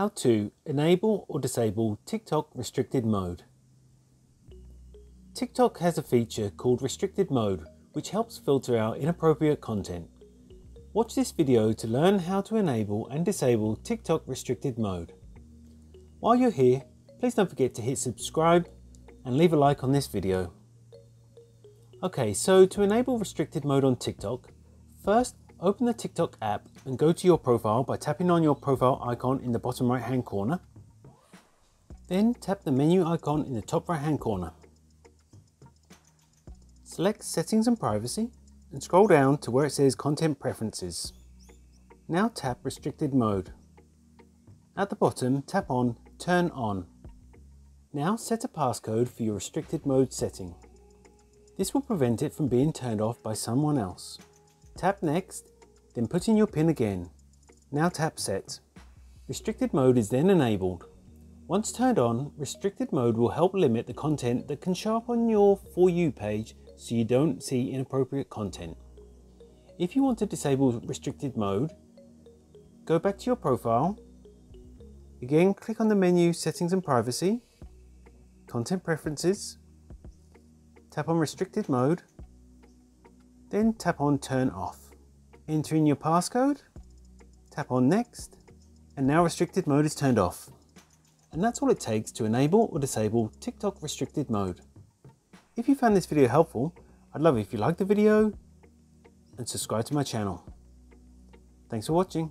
How to enable or disable TikTok restricted mode. TikTok has a feature called restricted mode which helps filter out inappropriate content. Watch this video to learn how to enable and disable TikTok restricted mode. While you're here, please don't forget to hit subscribe and leave a like on this video. Okay, so to enable restricted mode on TikTok, first open the TikTok app and go to your profile by tapping on your profile icon in the bottom right hand corner. Then tap the menu icon in the top right hand corner. Select settings and privacy and scroll down to where it says content preferences. Now tap restricted mode. At the bottom tap on turn on. Now set a passcode for your restricted mode setting. This will prevent it from being turned off by someone else. Tap next, then put in your PIN again. Now tap set. Restricted mode is then enabled. Once turned on, restricted mode will help limit the content that can show up on your For You page so you don't see inappropriate content. If you want to disable restricted mode, go back to your profile. Again, click on the menu Settings and Privacy, Content Preferences, tap on Restricted Mode, then tap on Turn Off. Enter in your passcode, tap on Next, and now restricted mode is turned off. And that's all it takes to enable or disable TikTok restricted mode. If you found this video helpful, I'd love it if you liked the video and subscribe to my channel. Thanks for watching.